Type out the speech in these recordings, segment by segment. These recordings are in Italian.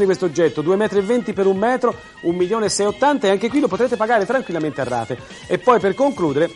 di questo oggetto, 2,20 metri per un metro, 1 milione e 680 e anche qui lo potrete pagare tranquillamente a rate. E poi per concludere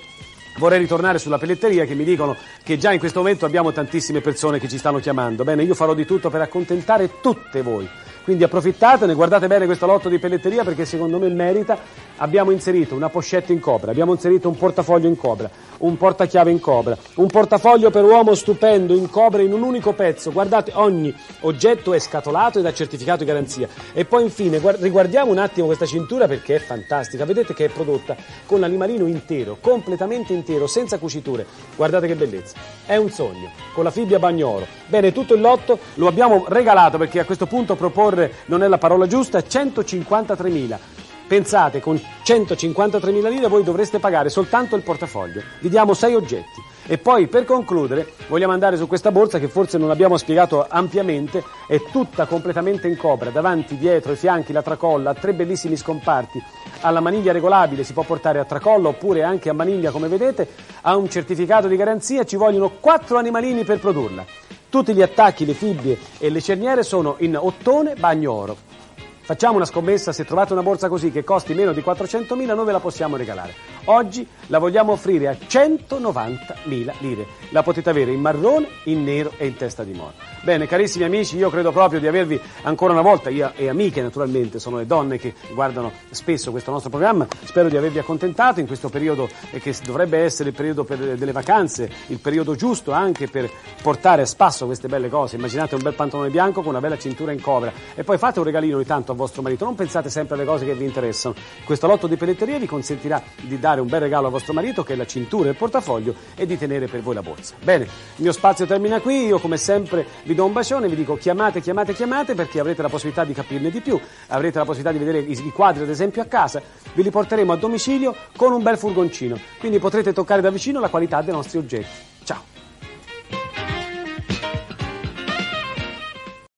Vorrei ritornare sulla pelletteria che mi dicono che già in questo momento abbiamo tantissime persone che ci stanno chiamando. Bene, io farò di tutto per accontentare tutte voi. Quindi approfittatene, guardate bene questo lotto di pelletteria perché secondo me merita. Abbiamo inserito una pochette in cobra, abbiamo inserito un portafoglio in cobra, un portachiave in cobra, un portafoglio per uomo stupendo in cobra in un unico pezzo. Guardate, ogni oggetto è scatolato ed ha certificato di garanzia. E poi infine riguardiamo un attimo questa cintura perché è fantastica. Vedete che è prodotta con l'animalino intero, completamente intero, senza cuciture. Guardate che bellezza. È un sogno, con la fibbia bagnolo. Bene, tutto il lotto lo abbiamo regalato perché a questo punto proporre non è la parola giusta, 153.000. Pensate, con 153.000 lire voi dovreste pagare soltanto il portafoglio. Vi diamo sei oggetti. E poi per concludere vogliamo andare su questa borsa che forse non abbiamo spiegato ampiamente, è tutta completamente in cobra, davanti, dietro, i fianchi, la tracolla, tre bellissimi scomparti, alla maniglia regolabile si può portare a tracolla oppure anche a maniglia come vedete, ha un certificato di garanzia, ci vogliono quattro animalini per produrla. Tutti gli attacchi, le fibbie e le cerniere sono in ottone bagno oro. Facciamo una scommessa, se trovate una borsa così che costi meno di 400.000 noi ve la possiamo regalare. Oggi la vogliamo offrire a 190.000 lire. La potete avere in marrone, in nero e in testa di moro. Bene, carissimi amici, io credo proprio di avervi ancora una volta, io e amiche naturalmente, sono le donne che guardano spesso questo nostro programma, spero di avervi accontentato in questo periodo eh, che dovrebbe essere il periodo per, delle vacanze, il periodo giusto anche per portare a spasso queste belle cose. Immaginate un bel pantalone bianco con una bella cintura in cobra e poi fate un regalino di tanto a vostro marito, non pensate sempre alle cose che vi interessano. Questo lotto di pelletteria vi consentirà di dare un bel regalo a vostro marito che è la cintura e il portafoglio e di tenere per voi la borsa. Bene, il mio spazio termina qui, io come sempre vi do un bacione, vi dico chiamate, chiamate, chiamate perché avrete la possibilità di capirne di più, avrete la possibilità di vedere i quadri ad esempio a casa, ve li porteremo a domicilio con un bel furgoncino, quindi potrete toccare da vicino la qualità dei nostri oggetti.